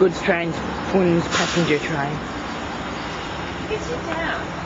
goods trains, one's passenger train. Get You down.